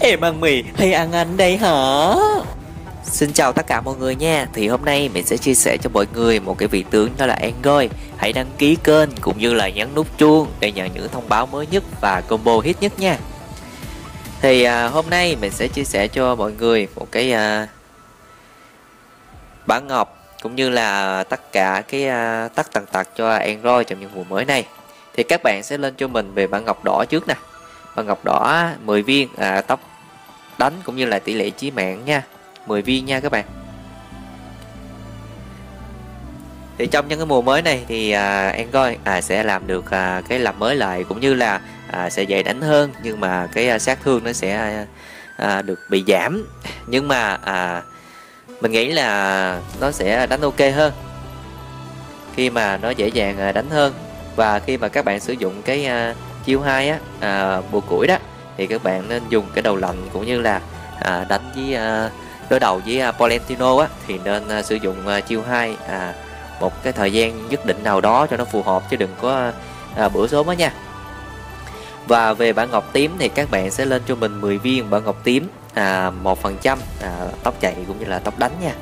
Em ăn mì hay ăn anh đây hả? Xin chào tất cả mọi người nha. Thì hôm nay mình sẽ chia sẻ cho mọi người một cái vị tướng đó là Android Hãy đăng ký kênh cũng như là nhấn nút chuông để nhận những thông báo mới nhất và combo hit nhất nha. Thì à, hôm nay mình sẽ chia sẻ cho mọi người một cái à, bản ngọc cũng như là tất cả cái à, tắt tần tật cho Android trong những mùa mới này. Thì các bạn sẽ lên cho mình về bản ngọc đỏ trước nè và ngọc đỏ 10 viên à, tóc đánh cũng như là tỷ lệ chí mạng nha. 10 viên nha các bạn. Thì trong những cái mùa mới này thì à, coi à, sẽ làm được à, cái làm mới lại cũng như là à, sẽ dày đánh hơn nhưng mà cái à, sát thương nó sẽ à, được bị giảm. Nhưng mà à, mình nghĩ là nó sẽ đánh ok hơn. Khi mà nó dễ dàng à, đánh hơn và khi mà các bạn sử dụng cái à, chiêu 2 á à, bùa củi đó thì các bạn nên dùng cái đầu lạnh cũng như là à, đánh với à, đối đầu với à, Polentino á thì nên à, sử dụng à, chiêu 2 à, một cái thời gian nhất định nào đó cho nó phù hợp chứ đừng có à, bữa sớm á nha. Và về bản ngọc tím thì các bạn sẽ lên cho mình 10 viên bản ngọc tím à, 1% à, tóc chạy cũng như là tóc đánh nha.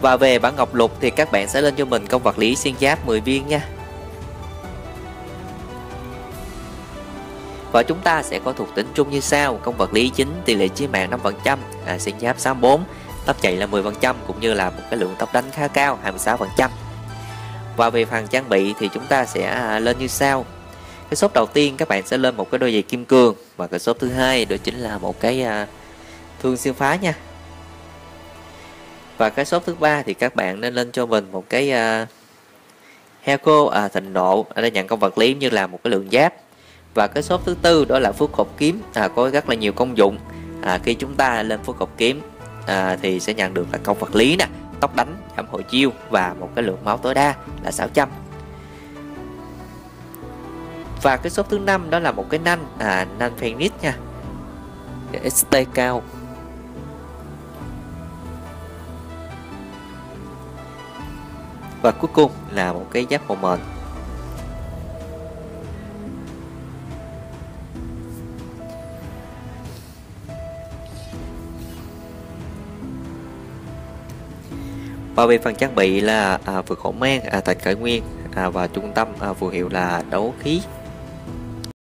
Và về bản ngọc lục thì các bạn sẽ lên cho mình công vật lý xuyên giáp 10 viên nha. Và chúng ta sẽ có thuộc tính chung như sau Công vật lý chính tỷ lệ chí mạng 5% à, Xuyên giáp 64 Tốc chạy là 10% cũng như là một cái lượng tốc đánh khá cao 26% Và về phần trang bị thì chúng ta sẽ à, lên như sau. Cái shop đầu tiên các bạn sẽ lên một cái đôi giày kim cương Và cái shop thứ hai đó chính là một cái à, thương siêu phá nha và cái shop thứ ba thì các bạn nên lên cho mình một cái uh, Heko à, thịnh nộ. Để nhận công vật lý như là một cái lượng giáp. Và cái shop thứ tư đó là phước hộp kiếm. À, có rất là nhiều công dụng. À, khi chúng ta lên phước hộp kiếm à, thì sẽ nhận được là công vật lý nè tốc đánh giảm hồi chiêu và một cái lượng máu tối đa là 600 và cái shop thứ năm đó là một cái nanh à, nanh phoenix nha. ST cao. Và cuối cùng là một cái giáp màu mền và về phần trang bị là à, vượt hổ mang à, tại khởi nguyên à, và trung tâm à, phù hiệu là đấu khí.